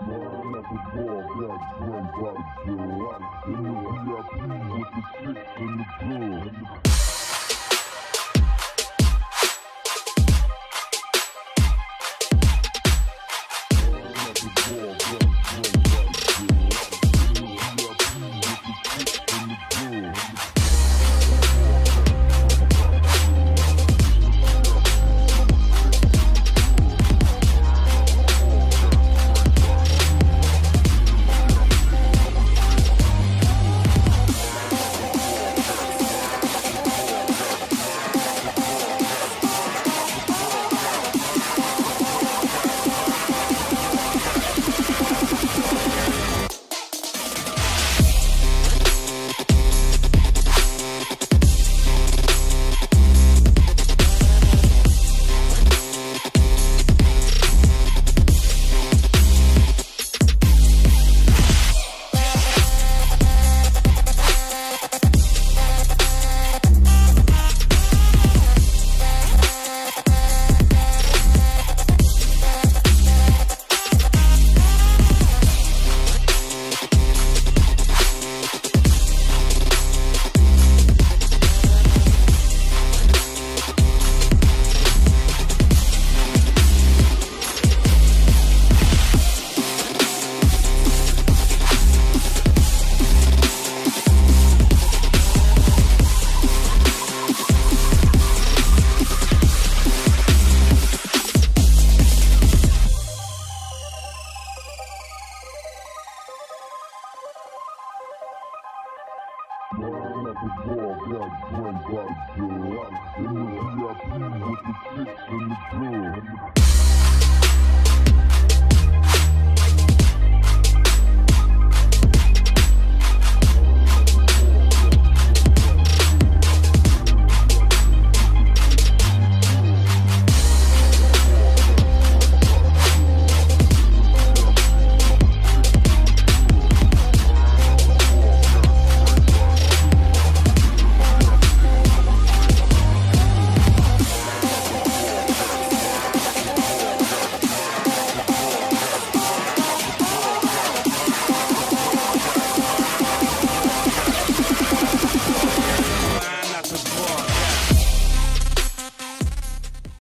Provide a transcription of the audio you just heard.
The bar, got drunk by the girl. In the VIP with the chicks and the girl. At the bar, got drunk by the girl. In the VIP with the chicks and the girl.